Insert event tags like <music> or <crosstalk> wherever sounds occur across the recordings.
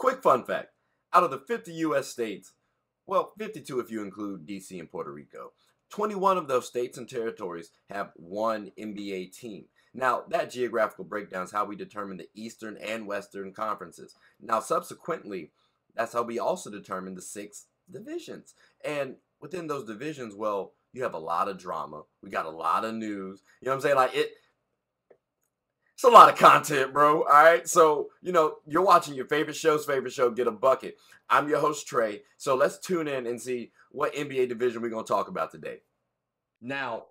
quick fun fact out of the 50 U.S. states, well, 52 if you include D.C. and Puerto Rico, 21 of those states and territories have one NBA team. Now, that geographical breakdown is how we determine the Eastern and Western conferences. Now, subsequently, that's how we also determine the six divisions. And within those divisions, well, you have a lot of drama. We got a lot of news. You know what I'm saying? Like it it's a lot of content, bro. All right. So, you know, you're watching your favorite show's favorite show, Get a Bucket. I'm your host, Trey. So let's tune in and see what NBA division we're going to talk about today. Now,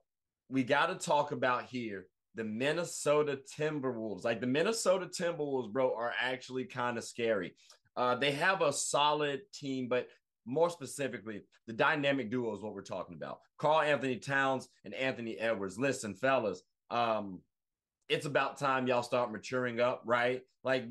we got to talk about here the Minnesota Timberwolves. Like the Minnesota Timberwolves, bro, are actually kind of scary. Uh, they have a solid team, but more specifically, the dynamic duo is what we're talking about. Karl-Anthony Towns and Anthony Edwards. Listen, fellas, um, it's about time y'all start maturing up, right? Like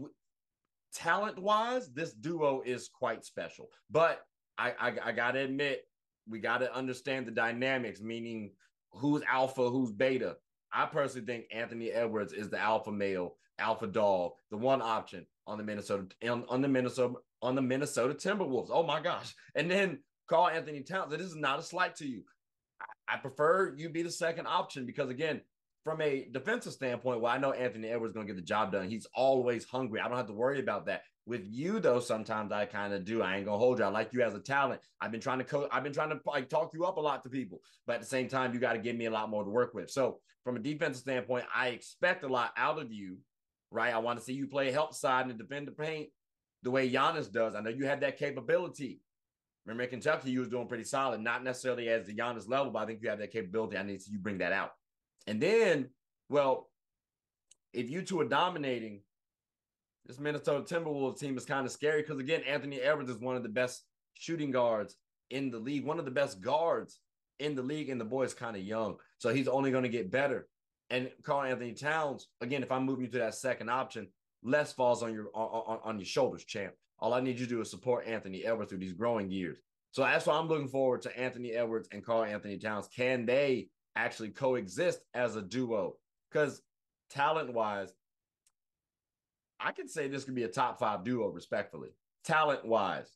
talent wise, this duo is quite special. But I, I, I gotta admit, we gotta understand the dynamics, meaning who's alpha, who's beta. I personally think Anthony Edwards is the alpha male, alpha dog, the one option on the Minnesota on, on the Minnesota on the Minnesota Timberwolves. Oh my gosh! And then Karl-Anthony Towns. This is not a slight to you. I, I prefer you be the second option because again, from a defensive standpoint, well, I know Anthony Edwards going to get the job done. He's always hungry. I don't have to worry about that. With you though, sometimes I kind of do. I ain't gonna hold you. I like you as a talent. I've been trying to co- I've been trying to like talk you up a lot to people, but at the same time, you got to give me a lot more to work with. So from a defensive standpoint, I expect a lot out of you, right? I want to see you play help side and defend the paint the way Giannis does. I know you have that capability. Remember in Kentucky, you was doing pretty solid, not necessarily as the Giannis level, but I think you have that capability. I need to see you bring that out. And then, well, if you two are dominating, this Minnesota Timberwolves team is kind of scary because again, Anthony Edwards is one of the best shooting guards in the league, one of the best guards in the league, and the boy is kind of young, so he's only going to get better. And Karl-Anthony Towns, again, if I'm moving you to that second option, less falls on your on, on your shoulders, champ. All I need you to do is support Anthony Edwards through these growing years. So that's why I'm looking forward to Anthony Edwards and Karl-Anthony Towns. Can they actually coexist as a duo? Because talent wise, I can say this could be a top five duo, respectfully, talent wise,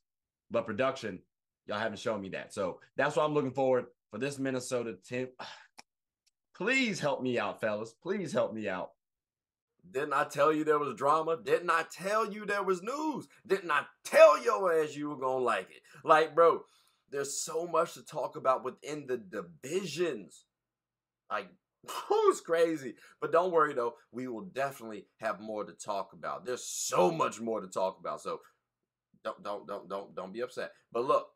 but production, y'all haven't shown me that. So that's why I'm looking forward for this Minnesota team. <sighs> Please help me out, fellas. Please help me out. Didn't I tell you there was drama? Didn't I tell you there was news? Didn't I tell your ass you were gonna like it? Like, bro, there's so much to talk about within the divisions. Like, <laughs> who's crazy? But don't worry though, we will definitely have more to talk about. There's so much more to talk about. So don't don't don't don't don't be upset. But look,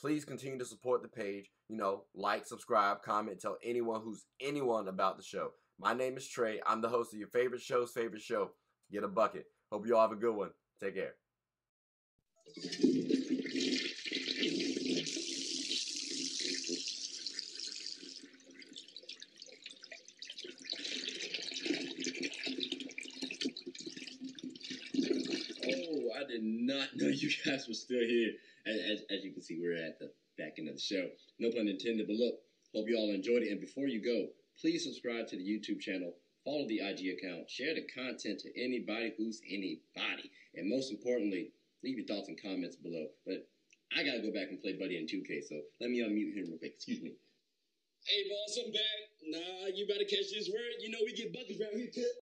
please continue to support the page. You know, like, subscribe, comment, tell anyone who's anyone about the show. My name is Trey. I'm the host of your favorite show's favorite show, Get a Bucket. Hope you all have a good one. Take care. Oh, I did not <laughs> know you guys were still here. As, as, as you can see, we're at the back end of the show. No pun intended, but look, hope you all enjoyed it. And before you go, please subscribe to the YouTube channel, follow the IG account, share the content to anybody who's anybody. And most importantly, leave your thoughts and comments below. But I gotta go back and play Buddy in 2K, so let me unmute him real quick. Excuse me. Hey, boss, I'm back. Nah, you better catch this word. You know we get buckets around here.